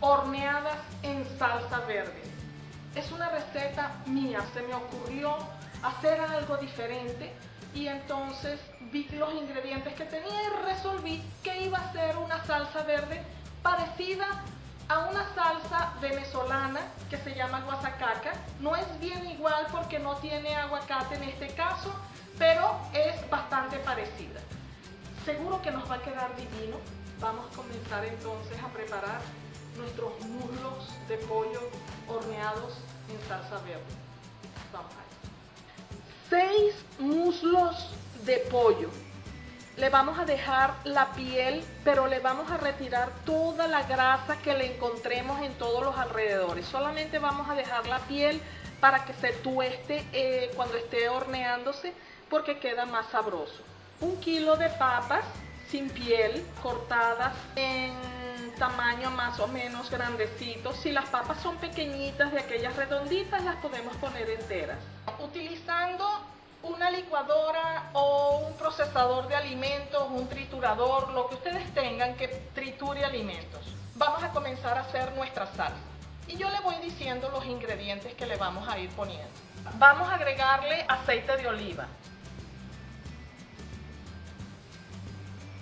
horneadas en salsa verde. Es una receta mía, se me ocurrió hacer algo diferente y entonces vi los ingredientes que tenía y resolví que iba a ser una salsa verde parecida a una salsa venezolana que se llama guasacaca. No es bien igual porque no tiene aguacate en este caso, pero es bastante parecida. Seguro que nos va a quedar divino. Vamos a comenzar entonces a preparar nuestros muslos de pollo horneados en salsa verde. Vamos Seis muslos de pollo. Le vamos a dejar la piel, pero le vamos a retirar toda la grasa que le encontremos en todos los alrededores. Solamente vamos a dejar la piel para que se tueste eh, cuando esté horneándose porque queda más sabroso. Un kilo de papas sin piel cortadas en tamaño más o menos grandecito. Si las papas son pequeñitas, de aquellas redonditas, las podemos poner enteras. Utilizando una licuadora o un procesador de alimentos, un triturador, lo que ustedes tengan que triture alimentos. Vamos a comenzar a hacer nuestra salsa. Y yo le voy diciendo los ingredientes que le vamos a ir poniendo. Vamos a agregarle aceite de oliva,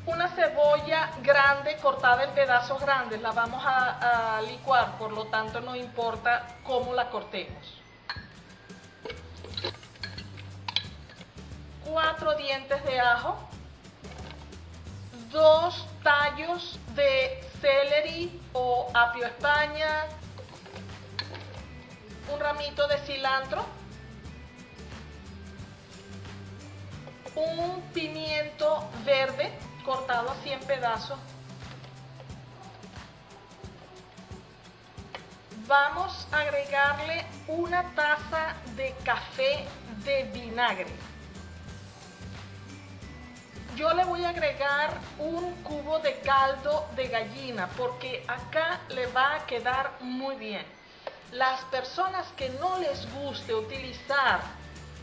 una cebolla grande cortada en pedazos grandes, la vamos a, licuar, por lo tanto no importa cómo la cortemos. Cuatro dientes de ajo, dos tallos de celery o apio españa, un ramito de cilantro, un pimiento verde, cortado así en pedazos. Vamos a agregarle una taza de café de vinagre. Yo le voy a agregar un cubo de caldo de gallina porque acá le va a quedar muy bien. Las personas que no les guste utilizar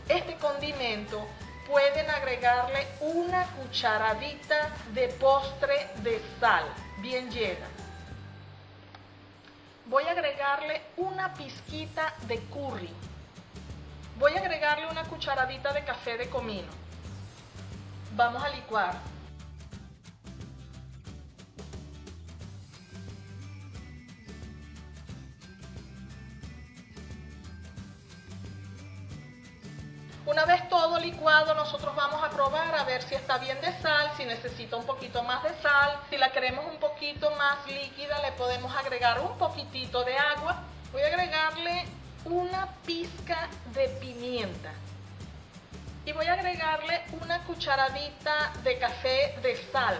este condimento pueden agregarle una cucharadita de postre de sal, bien llena. Voy a agregarle una pizquita de curry. Voy a agregarle una cucharadita de café de comino. Vamos a licuar. Una vez todo licuado, nosotros vamos a probar a ver si está bien de sal, si necesita un poquito más de sal. Si la queremos un poquito más líquida, le podemos agregar un poquitito de agua. Voy a agregarle una pizca de pimienta. Y voy a agregarle una cucharadita de café de sal,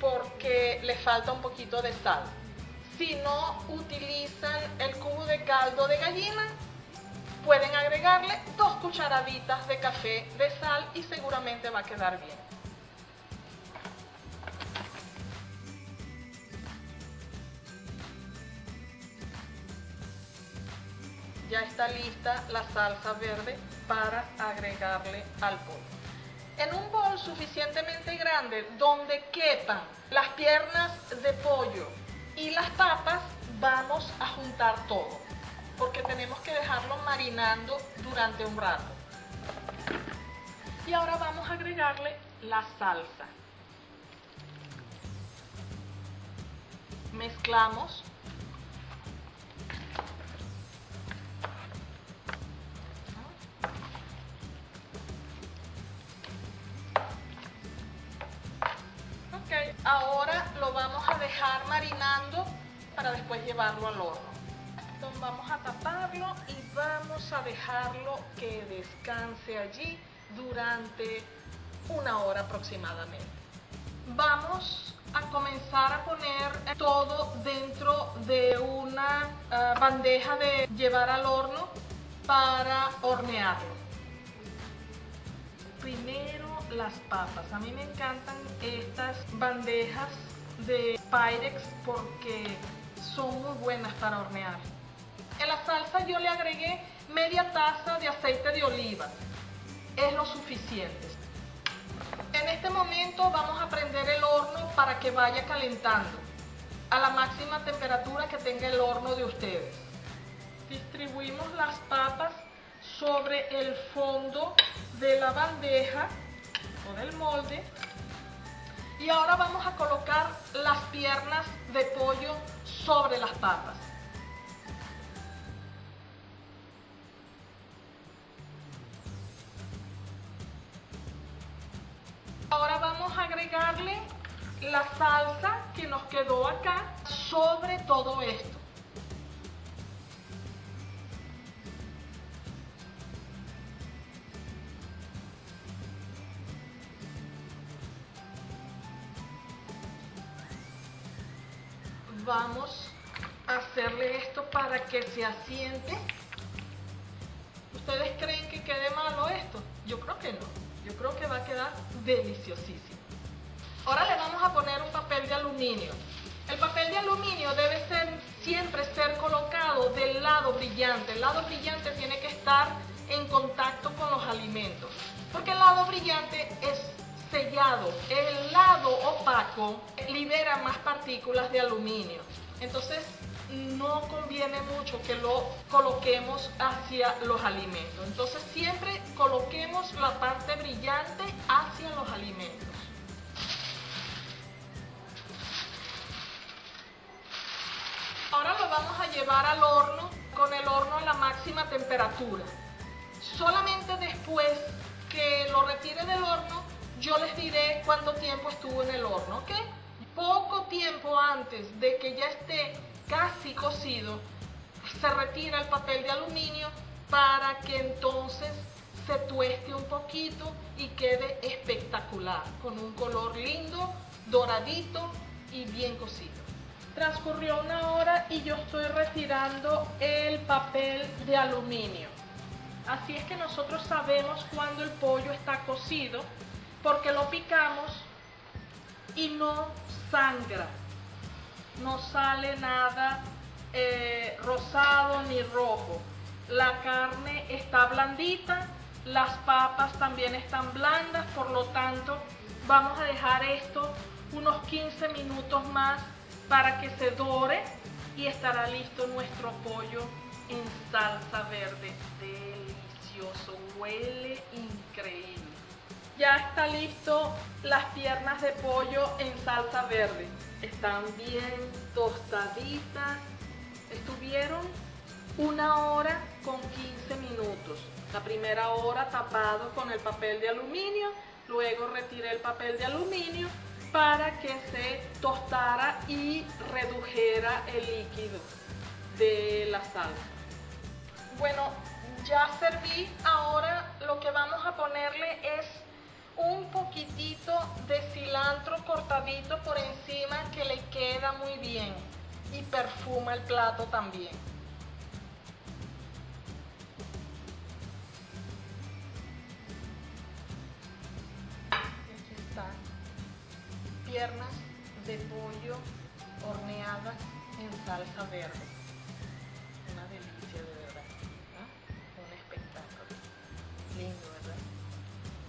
porque le falta un poquito de sal. Si no utilizan el cubo de caldo de gallina, Pueden agregarle dos cucharaditas de café de sal y seguramente va a quedar bien. Ya está lista la salsa verde para agregarle al pollo. En un bol suficientemente grande donde quepan las piernas de pollo y las papas, vamos a juntar todo porque tenemos que dejarlo marinando durante un rato. Y ahora vamos a agregarle la salsa. Mezclamos. Ok, ahora lo vamos a dejar marinando para después llevarlo al horno vamos a taparlo y vamos a dejarlo que descanse allí durante una hora aproximadamente. Vamos a comenzar a poner todo dentro de una ah, bandeja de llevar al horno para hornearlo. Primero las papas. A mí me encantan estas bandejas de Pyrex porque son muy buenas para hornear. En la salsa yo le agregué media taza de aceite de oliva. Es lo suficiente. En este momento vamos a prender el horno para que vaya calentando a la máxima temperatura que tenga el horno de ustedes. Distribuimos las papas sobre el fondo de la bandeja o del molde y ahora vamos a colocar las piernas de pollo sobre las papas. La salsa que nos quedó acá sobre todo esto. Vamos a hacerle esto para que se asiente. ¿Ustedes creen que quede malo esto? Yo creo que no. Yo creo que va a quedar deliciosísimo. Ahora le vamos a poner un papel de aluminio. El papel de aluminio debe siempre ser colocado del lado brillante. El lado brillante tiene que estar en contacto con los alimentos. Porque el lado brillante es sellado. El lado opaco libera más partículas de aluminio. Entonces no conviene mucho que lo coloquemos hacia los alimentos. Entonces siempre coloquemos la parte brillante hacia los alimentos. Ahora lo vamos a llevar al horno con el horno a la máxima temperatura. Solamente después que lo retire del horno, yo les diré cuánto tiempo estuvo en el horno, ¿ok? Poco tiempo antes de que ya esté casi cocido, se retira el papel de aluminio para que entonces se tueste un poquito y quede espectacular, con un color lindo, doradito y bien cocido. Transcurrió una hora y yo estoy retirando el papel de aluminio. Así es que nosotros sabemos cuando el pollo está cocido porque lo picamos y no sangra. No sale nada eh, rosado ni rojo. La carne está blandita, las papas también están blandas, por lo tanto vamos a dejar esto unos 15 minutos más para que se dore y estará listo nuestro pollo en salsa verde. Delicioso, huele increíble. Ya está listo las piernas de pollo en salsa verde. Están bien tostaditas. Estuvieron una hora con 15 minutos. La primera hora tapado con el papel de aluminio, luego retiré el papel de aluminio para que se tostara y redujera el líquido de la salsa. Bueno, ya serví, ahora lo que vamos a ponerle es un poquitito de cilantro cortadito por encima que le queda muy bien y perfuma el plato también. Piernas de pollo horneadas en salsa verde. Una delicia de verdad. Un espectáculo. Lindo, ¿verdad?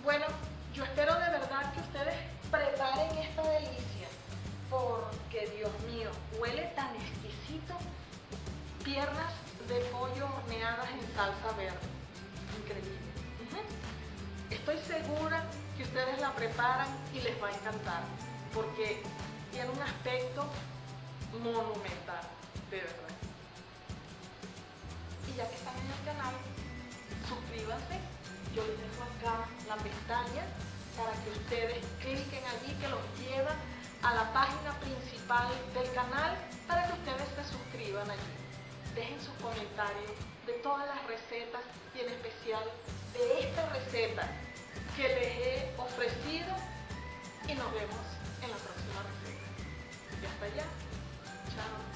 Bueno, yo espero de verdad que ustedes preparen esta delicia. Porque, Dios mío, huele tan exquisito. Piernas de pollo horneadas en salsa verde. Increíble. Estoy segura que ustedes la preparan y les va a encantar porque tiene un aspecto monumental, de verdad. Y ya que están en el canal, suscríbanse. Yo les dejo acá la pestaña para que ustedes cliquen allí que los lleva a la página principal del canal para que ustedes se suscriban allí. Dejen sus comentarios de todas las recetas y en especial de esta receta que les he ofrecido y nos vemos en la próxima receta. Y hasta allá. Chao.